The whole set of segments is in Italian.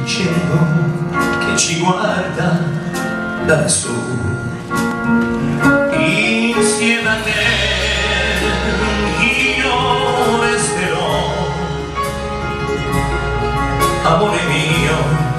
un cielo che ci guarda da su. Insieme a te io resterò. Amore mio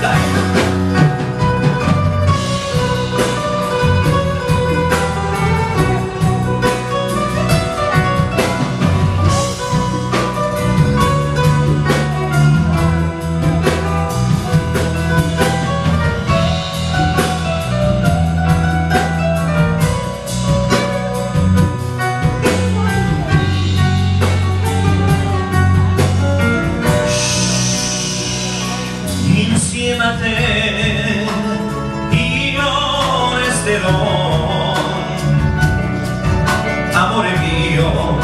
life. Imagínate y no este don, amor mío.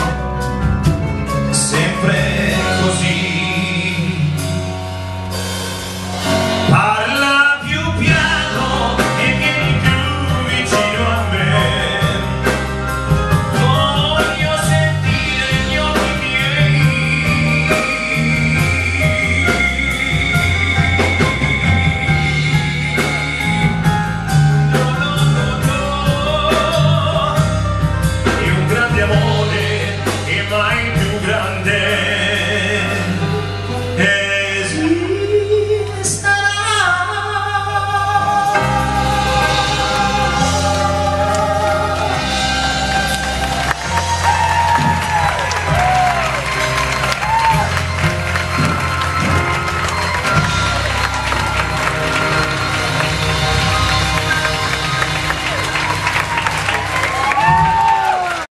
grande.